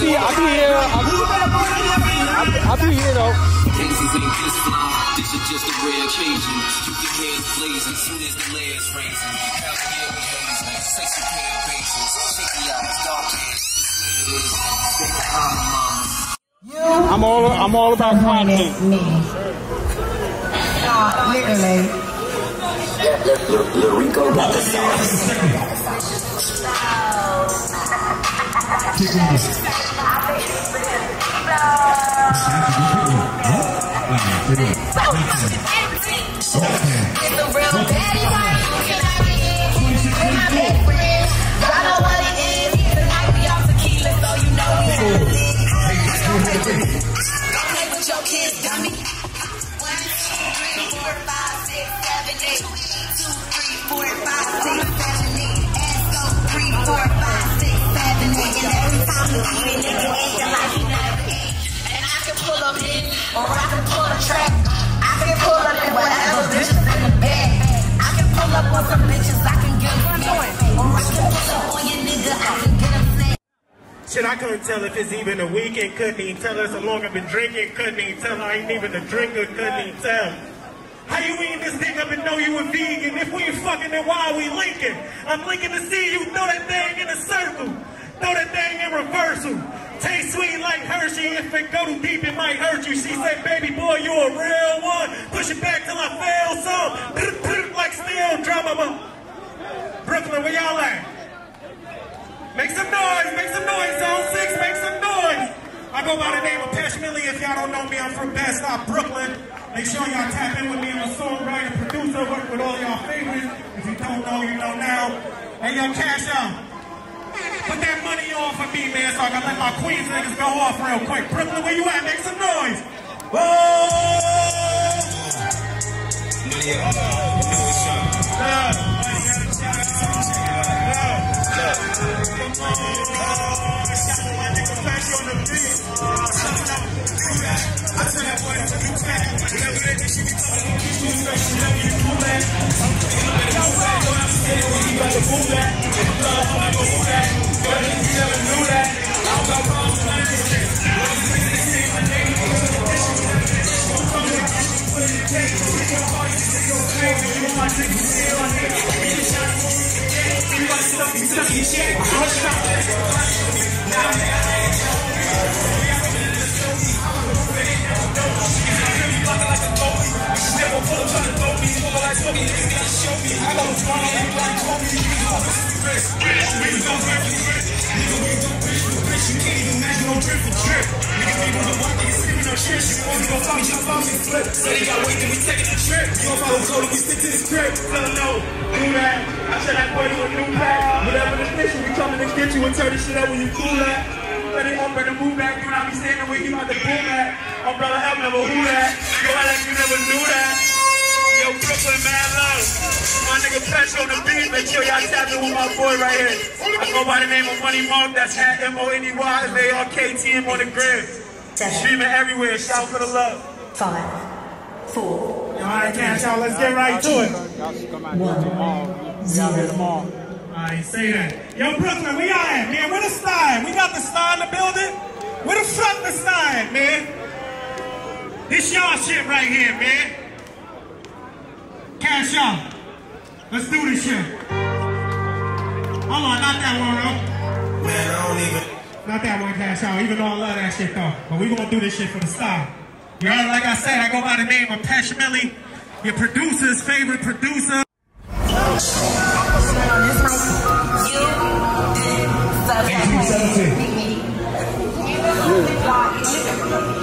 be, I be here. I be, I be, I be here though. Cases ain't just fly, this is just a rare occasion. Keep your hands blazing, soon as the legs raising. Cavalier hazing, sexy pair bases, shaky eyes, dark hair. I'm all, I'm all about content. me. Uh, literally. Rico got the sauce. It's a real Shit, I couldn't tell if it's even a weekend, couldn't even tell her how long I've been drinking, couldn't even tell I ain't even a drinker, couldn't even tell. How you eating this thing up and know you a vegan? If we ain't fucking, then why are we linking? I'm linking to see you throw that thing in a circle. Throw that thing in reversal. Taste sweet like Hershey. If it go too deep, it might hurt you. She said, baby boy, you a real one. Push it back till I fail some. like steel drum. Brooklyn, where y'all at? Make some noise, I go by the name of Pesh Millie. If y'all don't know me, I'm from Bed-Stuy, Brooklyn. Make sure y'all tap in with me. I'm a songwriter, producer, work with all y'all favorites. If you don't know, you know now. Hey, yo, Cash out. Put that money on for me, man, so I can let my Queens niggas go off real quick. Brooklyn, where you at? Make some noise. I you show me how I was going like to me. This bitch we so reckless. We don't dope, we fresh. We a stick trip. Let 'em know, do that. I said I'm working with new pack. Whatever the mission, we coming to get you and turn this shit up when you cool that. Let it open and move back. You not be standing where you about to boom that. Umbrella help never who that. Go act like you never knew that. Yo, Brooklyn, mad love. My nigga Pesh on the beat. Make sure y'all tap in with my boy right here. I go by the name of Money Monk. That's at M-O-N-E-Y. M-A-R-K-T-M on the grid. Streaming everywhere. Shout for the love. Five, four, All right, cash out. Let's get right to it. one, zero. I ain't say that. Yo, Brooklyn, where y'all at, man? Where the stein? We got the stein in the building? Where the fuck the stein, man? This y'all shit right here, man. Cash out. Let's do this shit. Hold on, not that one, bro. Man, I don't even. Not that one, cash out. Even though I love that shit, though. But we gonna do this shit for the style. You know, like I said, I go by the name of Pesh Millie, your producer's favorite producer.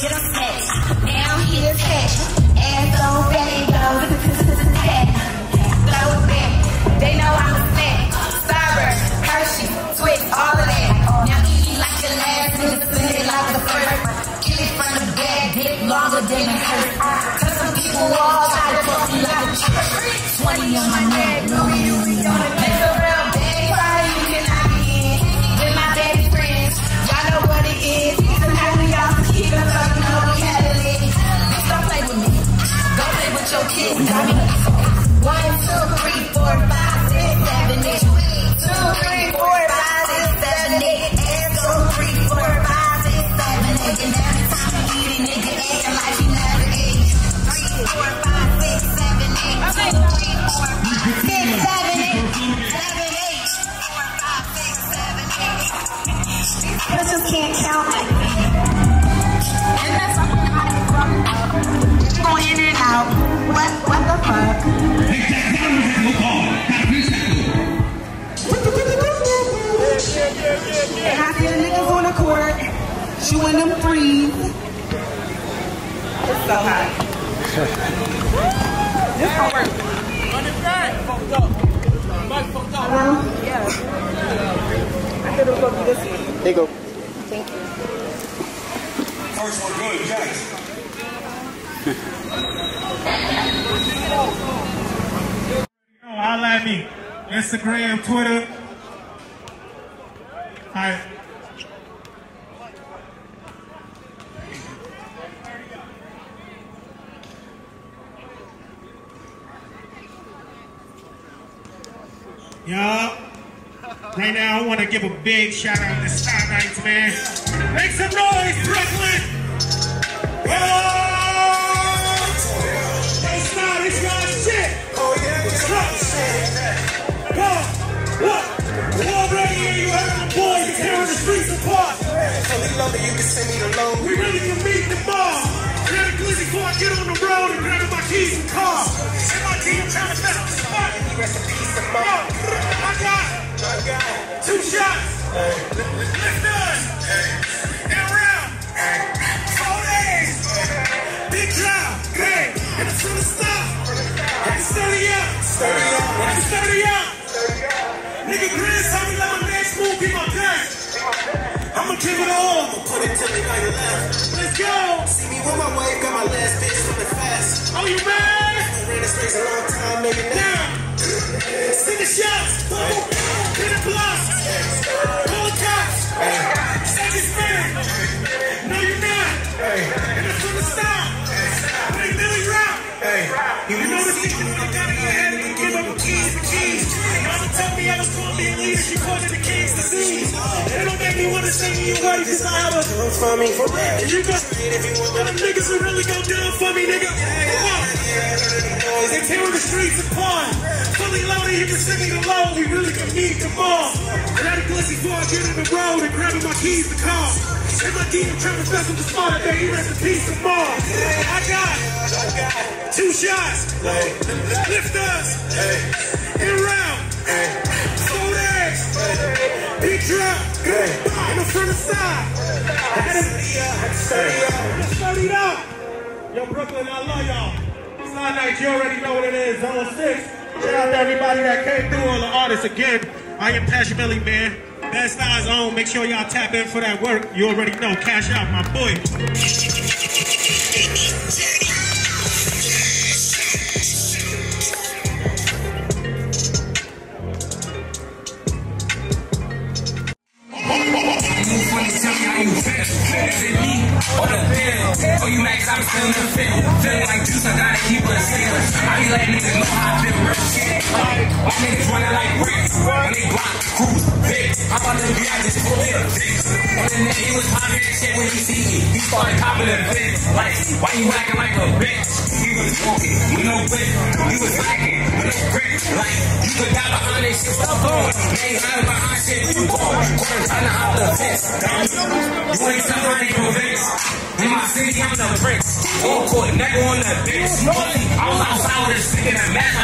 get snatch. Now he is goes tap. Throw it back. They know I'm a Hershey, Twix, all of that. Now eat like the last spin it like the first. It from the longer than. Cause some people all try to me like a church. 20 on my neck, Louis, Louis so hot. this gonna work. Hello? Um, yeah. I could have booked this one. There you go. Thank you. First one good, Jackson. Oh, holla at me. Instagram, Twitter. Alright. Yup. Right now, I want to give a big shout out to Star Knights, man. Make some noise, Brooklyn! Oh! Hey, Star, this guy's shit! Oh, yeah, shit! Go! What? We already you heard the boys, you're tearing the streets apart! Tell me love you can send me the low. We really can meet! Grab a glizzy before I get on the road and grab my keys and car! Send my team trying to mess up the spot! Rest in peace to two shots! And round! Four days! Big drop! Hey! And it's gonna stop! And sturdy up! Up. And sturdy up! Nigga Chris, me let my next move be my! I'ma give it all! I'ma put it till they know you left. Let's go! See me with my got my last bitch fast. Oh, you mad? Ran this race a long time, maybe now. Now! Send the shots! Boom! You know the in your head and you give up the keys, the keys. Mama told me I was gonna be a leader, she called it the king's disease. It don't make me wanna sing you away, cause I have a Come for me, for real. you got if you niggas who really go down for me, nigga. Come on. They tearing the streets apart. Fully loaded, send me the load. We really can meet tomorrow. And at a glizzy before I get on the road and grabbing my keys to car. And my trying to mess with the spot, baby. Rest in peace tomorrow. I got two shots. Lifters. And round. Four days. Big drop. In the front and side. Let's start up. Yo, Brooklyn, I love y'all. Slide night, you already know what it is. Zone 6. Shout out to everybody that came through, all the artists again. I am Passion Billy, man. Best Eyes On. Make sure y'all tap in for that work. You already know. Cash out, my boy. Oh, you the. Feeling like juice, I gotta keep. I be letting niggas know how shit. My niggas running like bricks. When they block, cruise, Vic. I'm about to be out this full of dicks. And then he was popping that shit when he see me. He started copping the fits. Like, why you acting like a bitch? He was smoking with no whip. He was lacking with no grip. Like, you could die behind this shit, stop going. They ain't hiding behind shit, you going. Quarter trying to out the fence. You ain't somebody convinced. In my city, I'm the bricks. On court, neck on the bitch. I was outside with a stick in a mat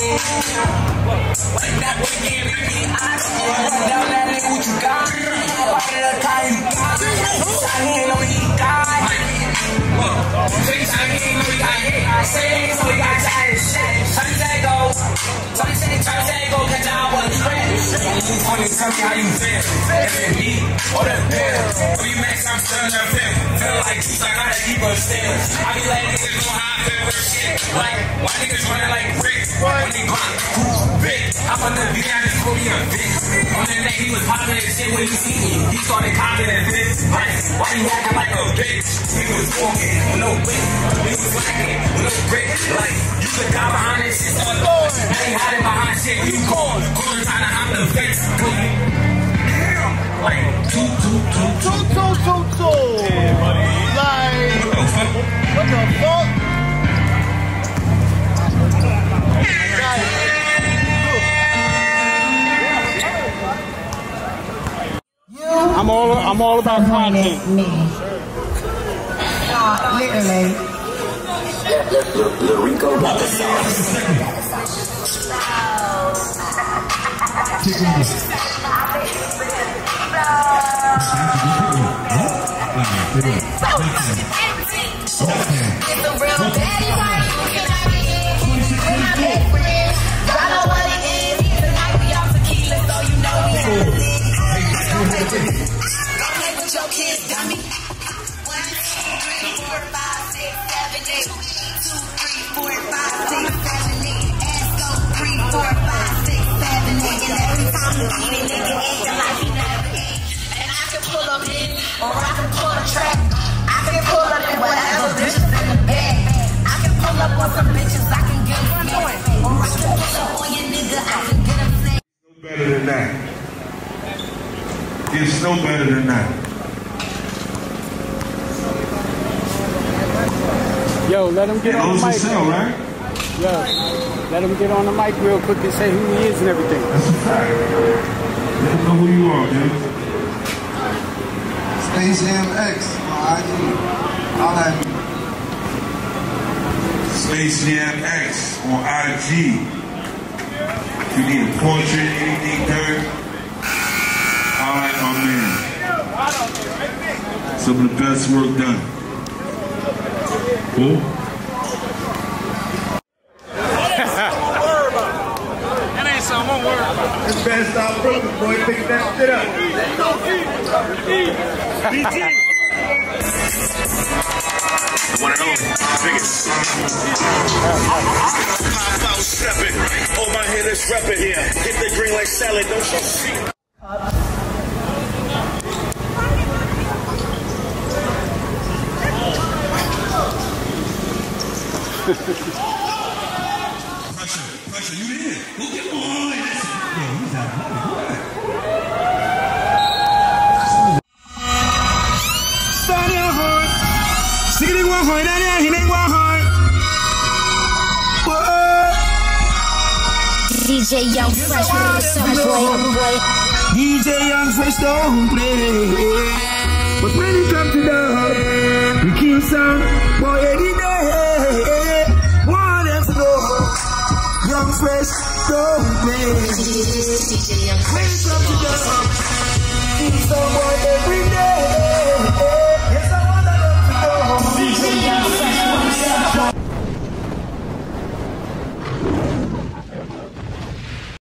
Like that can't bring me oxygen. Down that nigga, what you got? It up, how you got? I ain't know he things I ain't know he got hit. I say know he got tired of shit. Turn that go. Turn that, turn that go, cause I was ready. You funny, tell me how you feel. Is it me or the pill? When you max, I'm still in the feel. Feel like juice, I gotta keep up still. I be letting he was popping that shit when he see me. He started copying that bitch. Like, why you acting like a bitch? He was walking with no whip. He was lacking with no grip. Like, you the guy behind that shit. So I ain't hiding behind shit. You gone. Going trying to hop the fence. Like, two, two, two, two. Two, two, two, I'm all I'm all about content. me. Uh, literally. Rico got the sauce. It's a real daddy or I can pull a track. I can pull up in whatever bitches in the bag. I can pull up on some bitches, I can get them flat. Or I can pull up on your nigga, I can get them flat. better than that. It's no better than that. Yo, let him get on the mic. sell, right? Yo, let him get on the mic real quick and say who he is and everything. That's a fact. Let them know who you are, dude. Space MX on IG. All that Space Jam X on IG. If you need a portrait, anything dirt, holla at my man. Some of the best work done. Cool? That ain't something one word about. It's best stop brothers, boy. Pick that shit up. One of those biggest. Pop out, step it. Hold my hand, let's rep it. Yeah. Hit the green like salad, don't you see? Pressure, pressure, you did. Look at boy. Yo, he's out of money. It in heart. DJ Young Fresh. DJ Young Fresh don't play. But when it comes to the we kill sound, boy, eh, Please come together. Please someone